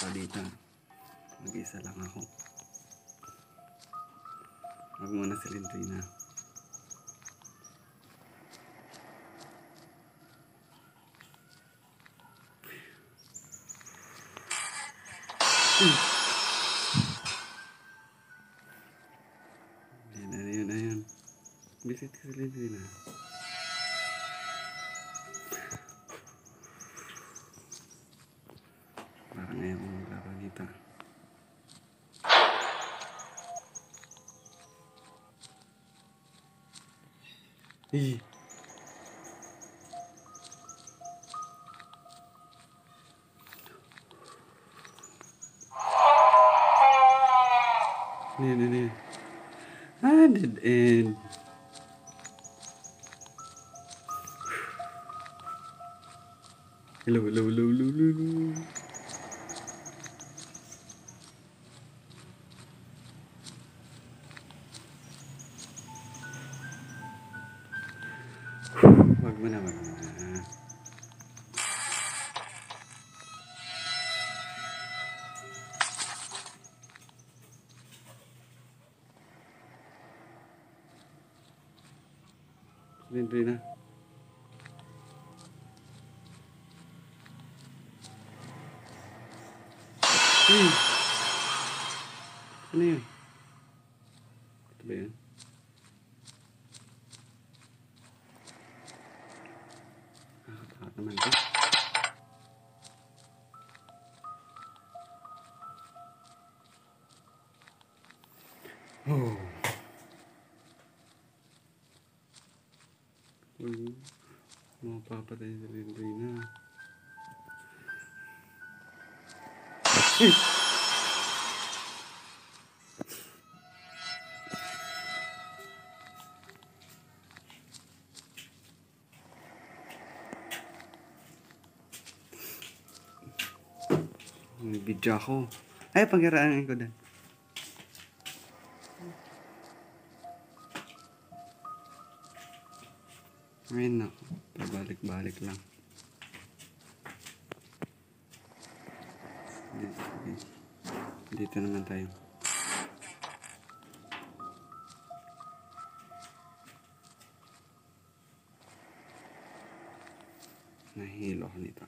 Pa dito. Mag-isa lang ako. Huwag muna si ayun, ayun. Visit ka si Lintrina. Eh. Ano yun, ano yun? Ah, dead end. Hello, hello, hello, hello, hello, Siyempre na. Uy! Ano yun? Ito ba yun? Nakakatakot naman ito. Oh. Mapapatay si Lindy na. Eh! May video ako. Ay, pagkaraanan ko din. Ayun na. Pabalik-balik lang. Dito, dito naman tayo. Nahihilo ako nito.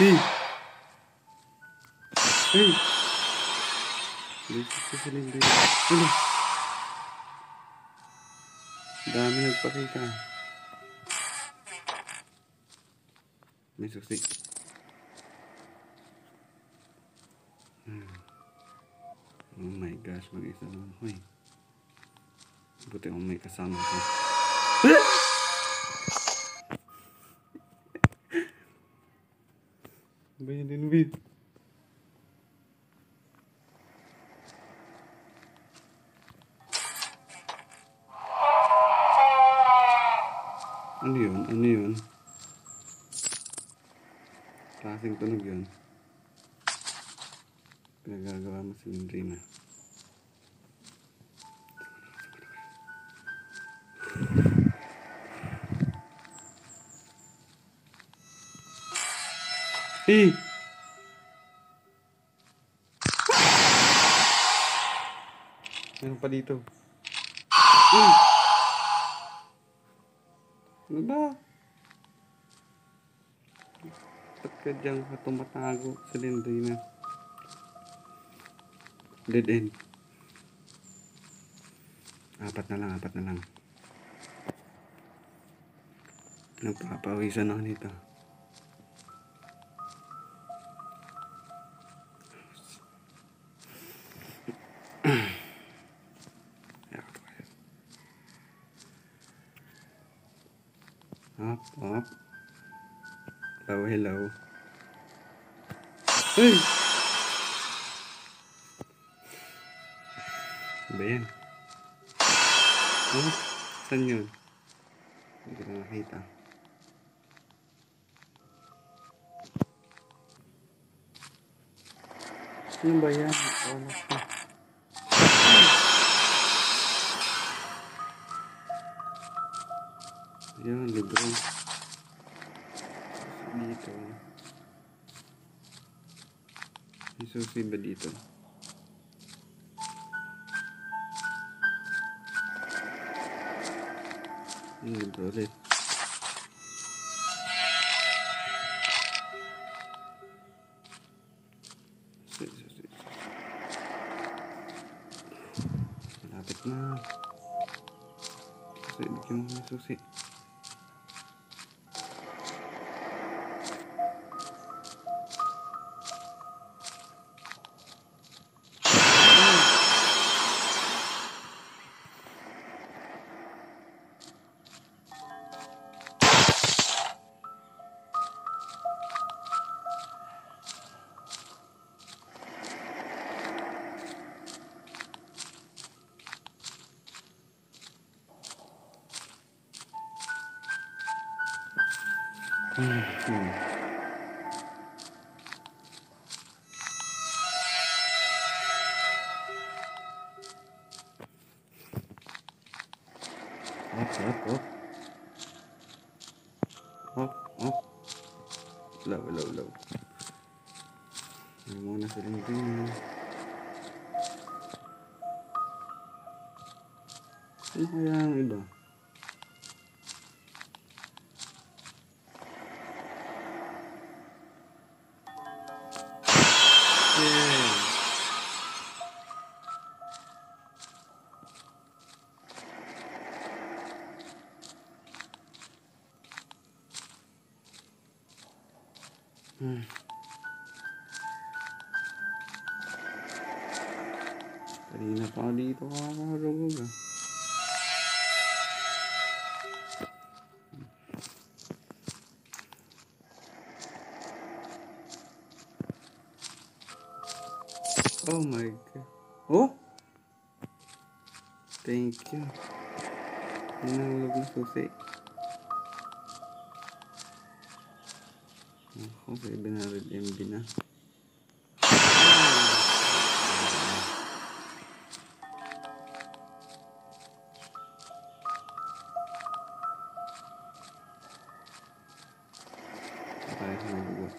Hey! Hey! Dito sa silindro. Ano? Dami nagpakita. May susi. Hmm. Oh my gosh, mag-isa lang ako eh. Buti kung may kasama ko. Ba yan din, Ano yun? Ano yun? Klaseng tunog yun. Pinagagawa mo si Lindrina. Eh! Meron pa dito. Uy! Ano ba? Ba't ka dyan ka tumatago sa Lindrina? Dead end. Apat na lang, apat na lang. Nagpapawisan ako nito. off off hello hello. Ê. Bên off sân nhường hay tao nhưng bây giờ ờ, Ano ba yan? Oras na. Yan, libro. Dito. May susi ba dito? Yung libro ulit. Malapit na. Susi, bigyan mo ng susi. Ừ. Ừ. Lẩu lẩu lẩu Mình muốn nó sẽ lên cái Không có ra nữa rồi Hmm. Kanina pa ako dito kakakarugog ah. Oh my god. Oh! Thank you. Nahulog na susi. Ako, 700 MB na. Tayo sa magugot.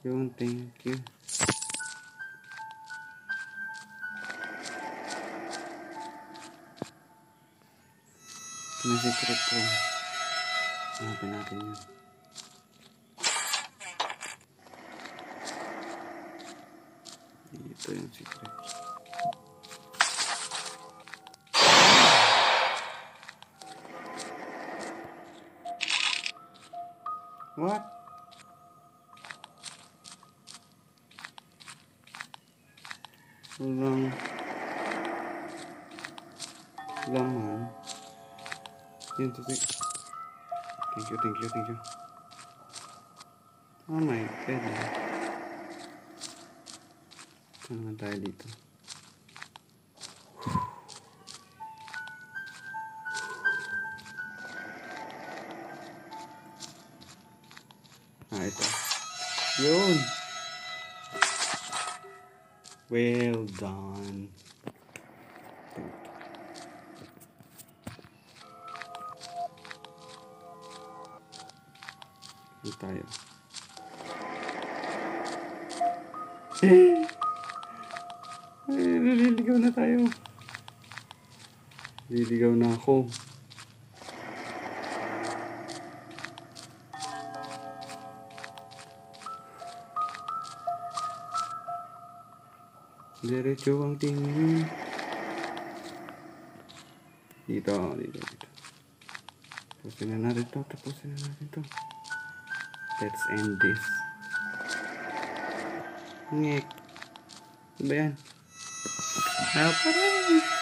Yun, thank you. May secret ko. Hanapin natin yun. Dito yung secret. What? Walang laman. Yun, tuti. Thank you, thank you, thank you. Oh my god. Saan naman tayo dito? Ah, ito. Yun! Well done. Ay, naliligaw na tayo. Liligaw na ako. Diretso ang tingin. Dito, dito, dito. Tapusin na natin to, tapusin na natin to. Let's end this. Ngek. Ano ba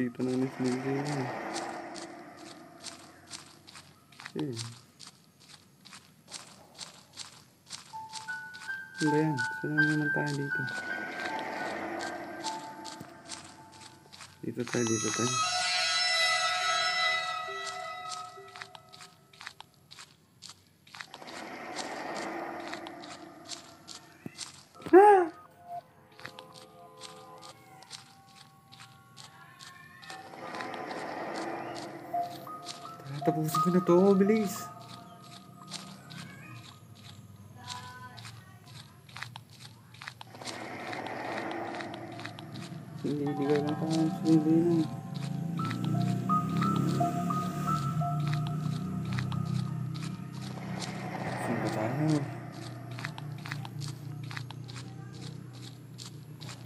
nalapitan ng Nesmilde yan. Eh. Ano ba yan? Saan naman tayo dito? Dito tayo, dito tayo. Ah! Tapusin ko na to, bilis. Hindi, ko lang tayo hindi lang. Saan ba tayo?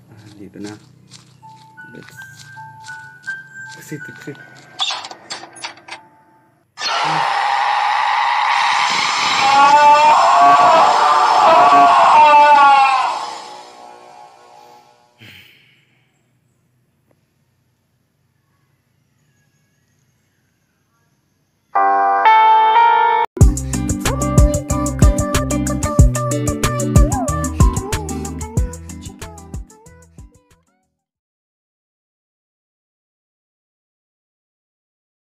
Ah, dito na. Let's... Exit, exit.